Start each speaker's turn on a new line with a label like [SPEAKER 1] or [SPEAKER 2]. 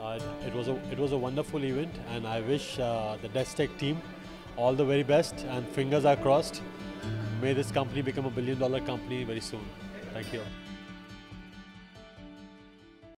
[SPEAKER 1] Uh, it was a it was a wonderful event, and I wish uh, the Destech team all the very best. And fingers are crossed. May this company become a billion dollar company very soon. Thank you.